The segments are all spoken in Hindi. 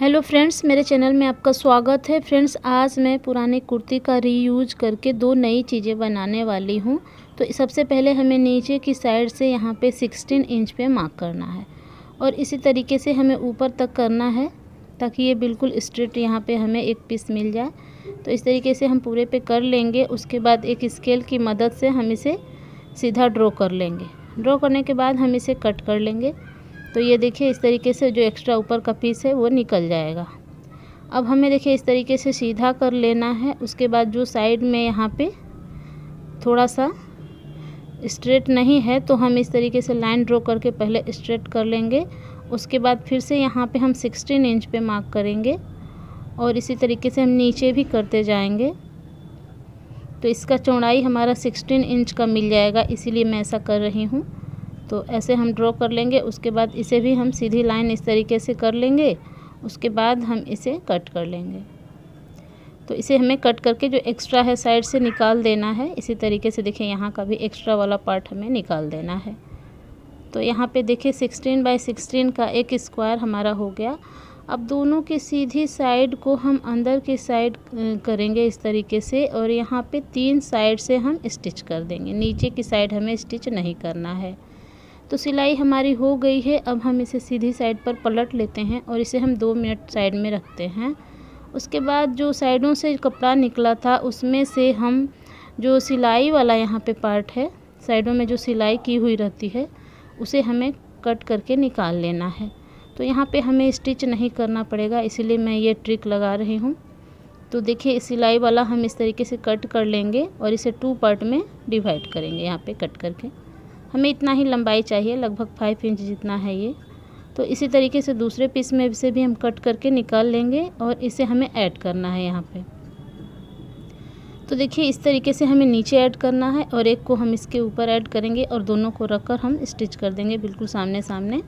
हेलो फ्रेंड्स, मेरे चैनल में आपका स्वागत है। फ्रेंड्स, आज मैं पुराने कुर्ती का रीयूज करके दो नई चीज़ें बनाने वाली हूँ। तो सबसे पहले हमें नीचे की साइड से यहाँ पे 16 इंच पे मार्क करना है। और इसी तरीके से हमें ऊपर तक करना है, ताकि ये बिल्कुल स्ट्रेट यहाँ पे हमें एक पीस मिल जाए। तो इस तरीके से हम पूरे पे कर लेंगे, उसके बाद एक स्केल की मदद से हम इसे सीधा ड्रॉ कर लेंगे। ड्रॉ करने के बाद हम इसे कट कर लेंगे। तो ये देखिए, इस तरीके से जो एक्स्ट्रा ऊपर का पीस है, वो निकल जाएगा। अब हमें देखिए, इस तरीके से सीधा कर लेना है। उसके बाद जो साइड में यहाँ पे थोड़ा सा स्ट्रेट नहीं है तो हम इस तरीके से लाइन ड्रॉ करके पहले स्ट्रेट कर लेंगे। उसके बाद फिर से यहाँ पे हम 16 इंच पे मार्क करेंगे और इसी तरीके से हम नीचे भी करते जाएँगे। तो इसका चौड़ाई हमारा 16 इंच का मिल जाएगा, इसीलिए मैं ऐसा कर रही हूँ। तो ऐसे हम ड्रॉ कर लेंगे, उसके बाद इसे भी हम सीधी लाइन इस तरीके से कर लेंगे, उसके बाद हम इसे कट कर लेंगे। तो इसे हमें कट करके जो एक्स्ट्रा है साइड से निकाल देना है, इसी तरीके से देखिए यहाँ का भी एक्स्ट्रा वाला पार्ट हमें निकाल देना है। तो यहाँ पे देखिए सिक्सटीन बाई सिक्सटीन का एक स्क्वायर हमारा हो गया। अब दोनों की सीधी साइड को हम अंदर की साइड करेंगे इस तरीके से और यहाँ पे तीन साइड से हम स्टिच कर देंगे। नीचे की साइड हमें स्टिच नहीं करना है। तो सिलाई हमारी हो गई है। अब हम इसे सीधी साइड पर पलट लेते हैं और इसे हम दो मिनट साइड में रखते हैं। उसके बाद जो साइडों से कपड़ा निकला था, उसमें से हम जो सिलाई वाला यहाँ पे पार्ट है, साइडों में जो सिलाई की हुई रहती है, उसे हमें कट करके निकाल लेना है। तो यहाँ पे हमें स्टिच नहीं करना पड़ेगा, इसीलिए मैं ये ट्रिक लगा रही हूँ। तो देखिए सिलाई वाला हम इस तरीके से कट कर लेंगे और इसे टू पार्ट में डिवाइड करेंगे, यहाँ पे कट करके। हमें इतना ही लंबाई चाहिए, लगभग फाइव इंच जितना है ये। तो इसी तरीके से दूसरे पीस में से भी हम कट करके निकाल लेंगे और इसे हमें ऐड करना है यहाँ पे। तो देखिए, इस तरीके से हमें नीचे ऐड करना है और एक को हम इसके ऊपर ऐड करेंगे और दोनों को रख कर हम स्टिच कर देंगे बिल्कुल सामने सामने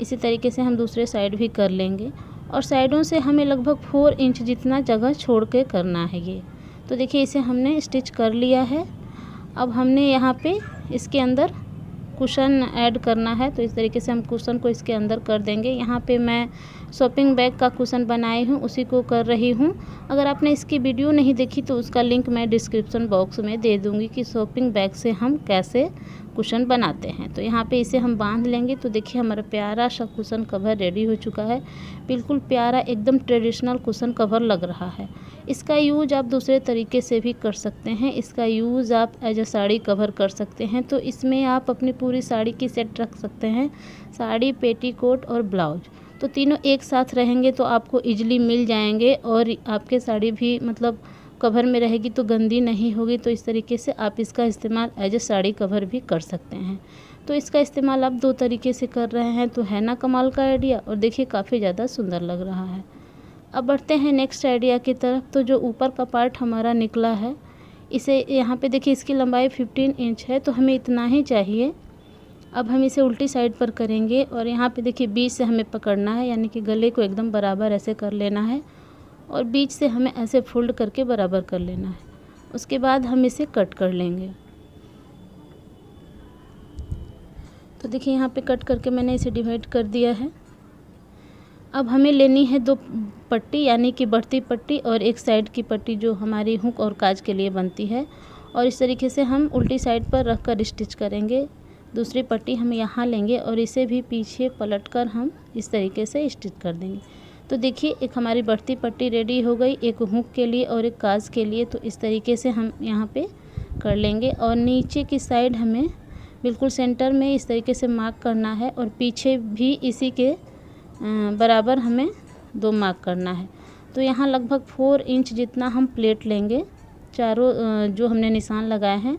इसी तरीके से हम दूसरे साइड भी कर लेंगे और साइडों से हमें लगभग फोर इंच जितना जगह छोड़ के करना है ये। तो देखिए, इसे हमने स्टिच कर लिया है। अब हमने यहाँ पे इसके अंदर कुशन ऐड करना है तो इस तरीके से हम कुशन को इसके अंदर कर देंगे। यहाँ पे मैं शॉपिंग बैग का कुशन बनाई हूँ, उसी को कर रही हूँ। अगर आपने इसकी वीडियो नहीं देखी तो उसका लिंक मैं डिस्क्रिप्शन बॉक्स में दे दूँगी कि शॉपिंग बैग से हम कैसे कुशन बनाते हैं। तो यहाँ पे इसे हम बाँध लेंगे तो देखिए हमारा प्यारा सा कुशन कवर रेडी हो चुका है। बिल्कुल प्यारा, एकदम ट्रेडिशनल कुशन कवर लग रहा है। इसका यूज़ आप दूसरे तरीके से भी कर सकते हैं। इसका यूज़ आप एज अ साड़ी कवर कर सकते हैं। तो इसमें आप अपनी पूरी साड़ी की सेट रख सकते हैं। साड़ी, पेटीकोट और ब्लाउज। तो तीनों एक साथ रहेंगे तो आपको इजली मिल जाएँगे और आपके साड़ी भी मतलब कवर में रहेगी तो गंदी नहीं होगी। तो इस तरीके से आप इसका इस्तेमाल एज ए साड़ी कवर भी कर सकते हैं। तो इसका इस्तेमाल आप दो तरीके से कर रहे हैं। तो है ना कमाल का आइडिया और देखिए काफ़ी ज़्यादा सुंदर लग रहा है। अब बढ़ते हैं नेक्स्ट आइडिया की तरफ़। तो जो ऊपर का पार्ट हमारा निकला है, इसे यहाँ पे देखिए, इसकी लंबाई 15 इंच है। तो हमें इतना ही चाहिए। अब हम इसे उल्टी साइड पर करेंगे और यहाँ पे देखिए बीच से हमें पकड़ना है, यानी कि गले को एकदम बराबर ऐसे कर लेना है और बीच से हमें ऐसे फोल्ड करके बराबर कर लेना है। उसके बाद हम इसे कट कर लेंगे। तो देखिए यहाँ पे कट करके मैंने इसे डिवाइड कर दिया है। अब हमें लेनी है दो पट्टी, यानी कि बढ़ती पट्टी और एक साइड की पट्टी जो हमारी हुक और काज के लिए बनती है। और इस तरीके से हम उल्टी साइड पर रख कर स्टिच करेंगे। दूसरी पट्टी हम यहाँ लेंगे और इसे भी पीछे पलट कर हम इस तरीके से स्टिच कर देंगे। तो देखिए, एक हमारी बढ़ती पट्टी रेडी हो गई, एक हुक के लिए और एक काज के लिए। तो इस तरीके से हम यहाँ पे कर लेंगे और नीचे की साइड हमें बिल्कुल सेंटर में इस तरीके से मार्क करना है और पीछे भी इसी के बराबर हमें दो मार्क करना है। तो यहाँ लगभग फोर इंच जितना हम प्लेट लेंगे, चारों जो हमने निशान लगाए हैं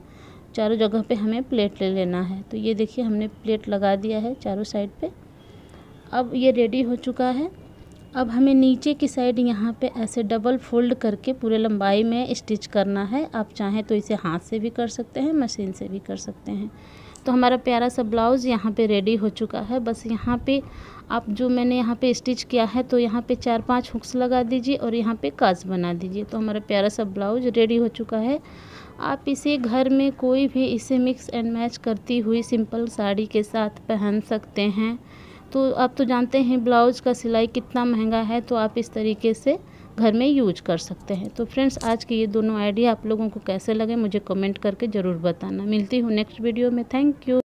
चारों जगह पे हमें प्लेट ले लेना है। तो ये देखिए, हमने प्लेट लगा दिया है चारों साइड पे। अब ये रेडी हो चुका है। अब हमें नीचे की साइड यहाँ पे ऐसे डबल फोल्ड करके पूरे लंबाई में स्टिच करना है। आप चाहें तो इसे हाथ से भी कर सकते हैं मशीन से भी कर सकते हैं। तो हमारा प्यारा सा ब्लाउज़ यहाँ पे रेडी हो चुका है। बस यहाँ पे आप जो मैंने यहाँ पे स्टिच किया है तो यहाँ पे चार पाँच हुक्स लगा दीजिए और यहाँ पे काज बना दीजिए। तो हमारा प्यारा सा ब्लाउज रेडी हो चुका है। आप इसे घर में कोई भी इसे मिक्स एंड मैच करती हुई सिंपल साड़ी के साथ पहन सकते हैं। तो आप तो जानते हैं ब्लाउज़ का सिलाई कितना महँगा है तो आप इस तरीके से घर में यूज़ कर सकते हैं। तो फ्रेंड्स, आज के ये दोनों आइडिया आप लोगों को कैसे लगे, मुझे कमेंट करके ज़रूर बताना। मिलती हूँ नेक्स्ट वीडियो में। Thank you.